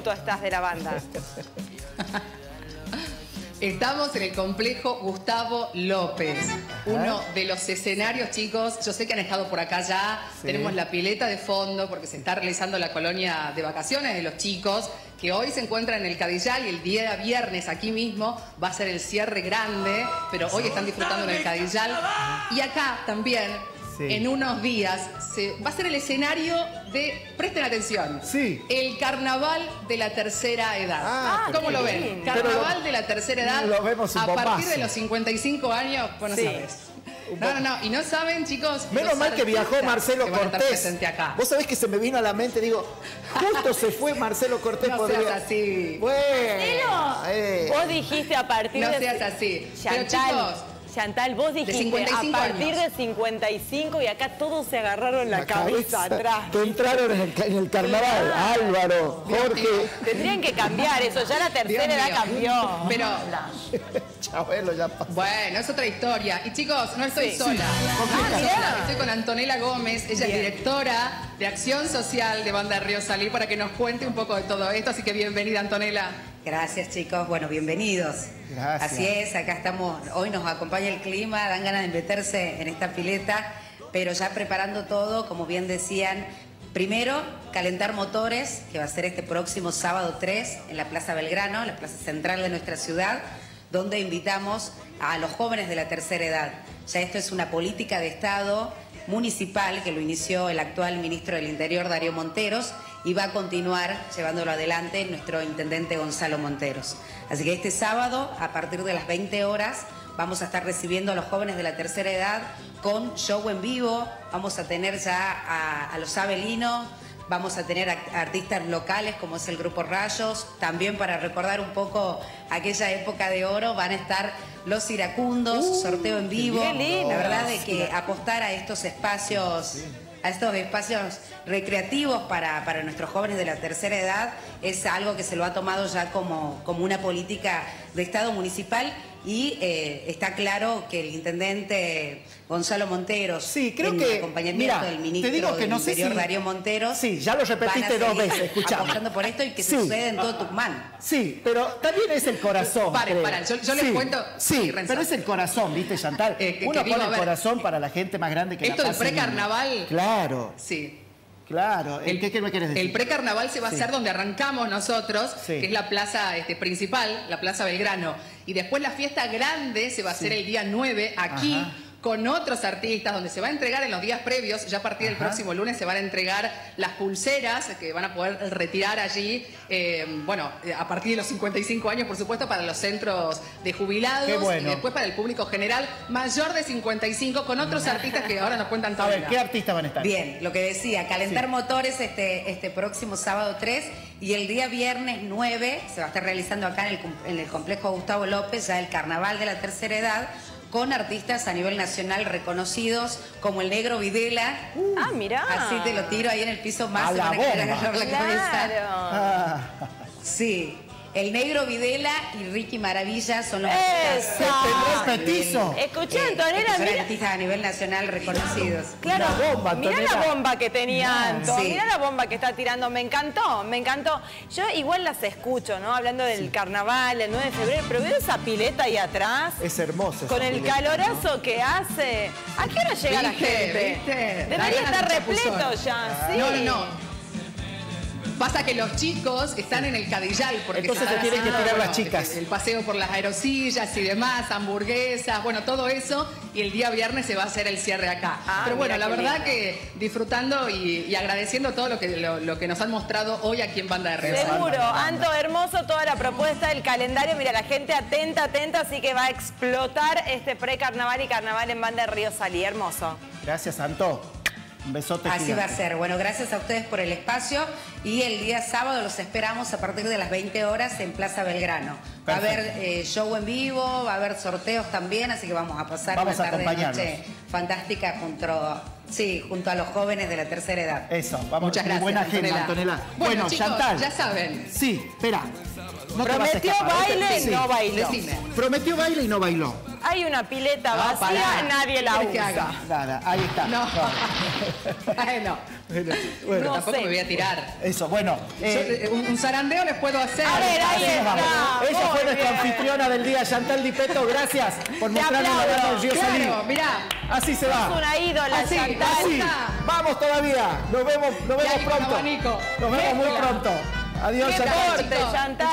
punto estás de la banda? Estamos en el complejo Gustavo López, uno de los escenarios, chicos. Yo sé que han estado por acá ya. Tenemos la pileta de fondo porque se está realizando la colonia de vacaciones de los chicos, que hoy se encuentran en el Cadillal y el día viernes aquí mismo va a ser el cierre grande, pero hoy están disfrutando en el Cadillal. Y acá también en unos días se, va a ser el escenario de, presten atención, sí. el carnaval de la tercera edad. Ah, ¿Cómo lo ven? Carnaval de la tercera edad. Lo vemos a partir de los 55 años, bueno, sabes. No, no, no. Y no saben, chicos. Menos mal que viajó Marcelo Cortés. Acá. Vos sabés que se me vino a la mente, digo, justo se fue Marcelo Cortés. No seas así. Bueno. Eh. Vos dijiste a partir de. No seas así. Pero chicos, Chantal, vos dijiste a partir de 55 y acá todos se agarraron la, cabeza, atrás. Te entraron en el, carnaval, Álvaro, Jorge. Tendrían que cambiar eso, ya la tercera edad cambió. Pero. Chabelo ya pasó. Bueno, es otra historia. Y chicos, no estoy sola. Ah, estoy con Antonella Gómez, ella es directora de Acción Social de Banda Río Salí para que nos cuente un poco de todo esto. Así que bienvenida, Antonella. Gracias chicos, bueno, bienvenidos. Así es, acá estamos, hoy nos acompaña el clima, dan ganas de meterse en esta pileta, pero ya preparando todo, como bien decían, primero calentar motores, que va a ser este próximo sábado 3 en la Plaza Belgrano, la plaza central de nuestra ciudad, donde invitamos a los jóvenes de la tercera edad. Ya esto es una política de Estado municipal que lo inició el actual ministro del Interior, Darío Monteros, y va a continuar llevándolo adelante nuestro intendente Gonzalo Monteros. Así que este sábado, a partir de las 20 horas, vamos a estar recibiendo a los jóvenes de la tercera edad con show en vivo, vamos a tener ya a, los abelinos, vamos a tener artistas locales como es el Grupo Rayos, también para recordar un poco aquella época de oro van a estar los iracundos, uh, sorteo en vivo, la verdad de que apostar a estos espacios a estos espacios recreativos para, para, nuestros jóvenes de la tercera edad es algo que se lo ha tomado ya como, como una política de Estado municipal y eh, está claro que el intendente Gonzalo Monteros, sí, creo en que, acompañamiento del ministro del Interior Darío Monteros, sí, ya lo repetiste dos veces, escuchamos. por esto y que sucede en todo Tucumán. Sí, pero también es el corazón. Paren, paren, yo, les cuento. Sí, pero es el corazón, ¿viste, Chantal? Eh, Uno pone el corazón para la gente más grande que Esto del precarnaval. Claro. Sí. Claro, el, ¿qué, me quieres decir? El precarnaval se va a hacer donde arrancamos nosotros, que es la plaza este, principal, la Plaza Belgrano. Y después la fiesta grande se va a hacer el día 9 aquí con otros artistas, donde se va a entregar en los días previos, ya a partir del próximo lunes se van a entregar las pulseras que van a poder retirar allí, eh, bueno, a partir de los 55 años, por supuesto, para los centros de jubilados y después para el público general mayor de 55, con otros artistas que ahora nos cuentan todo. A ver, ¿qué artistas van a estar? Bien, lo que decía, calentar motores este, este próximo sábado 3 y el día viernes 9 se va a estar realizando acá en el, en el complejo Gustavo López, ya el carnaval de la tercera edad con artistas a nivel nacional reconocidos como el Negro Videla. ah, mira. Así te lo tiro ahí en el piso más, se van a querer agarrar la cabeza. Ah. Sí. El Negro Videla y Ricky Maravilla son los artistas. petizo. Escuché, eh, Antonella, mira. artistas a nivel nacional reconocidos. Claro, bomba, mira la bomba que tenía Anto, mira la bomba que está tirando. Me encantó, me encantó. Yo igual las escucho, ¿no? Hablando del carnaval, el 9 de febrero, pero veo esa pileta ahí atrás. Es hermosa. Con el calorazo que hace. ¿A qué hora llega la gente? Debería estar repleto ya, sí. No, no. Pasa que los chicos están en el cadillal porque Entonces se tienen que tirar las chicas. El, paseo por las aerosillas y demás, hamburguesas, bueno, todo eso. Y el día viernes se va a hacer el cierre acá. Ah, Pero bueno, la verdad que disfrutando y, agradeciendo todo lo que, lo, que nos han mostrado hoy aquí en Banda de Río. Seguro, Anto, hermoso toda la propuesta, el calendario. Mira, la gente atenta, atenta, así que va a explotar este pre-carnaval y carnaval en Banda de Río Salí. Hermoso. Gracias, Anto. Un besote Así va a ser. Bueno, gracias a ustedes por el espacio y el día sábado los esperamos a partir de las 20 horas en Plaza Belgrano. Va a haber eh, show en vivo, va a haber sorteos también, así que vamos a pasar una tarde noche fantástica junto, sí, junto a los jóvenes de la tercera edad. Eso, vamos. Muchas gracias, buena gente, Antonella. Bueno, chicos, ya saben. Sí, espera. Prometió baile y no bailó. Prometió baile y no bailó. Hay una pileta vacía, nadie la usa. Nada, ahí está. No. bueno. Bueno, tampoco me voy a tirar. Eso, bueno. Eh, un, zarandeo les puedo hacer. A ver, ahí está. Ella fue nuestra anfitriona del día, Chantal Di Peto. Gracias por mostrarnos la verdad del Claro, mirá. Así se va. Es una ídola, así, Chantal. Así. Vamos todavía. Nos vemos, nos vemos pronto. Nos vemos muy pronto. Adiós, Chantal. Chantal.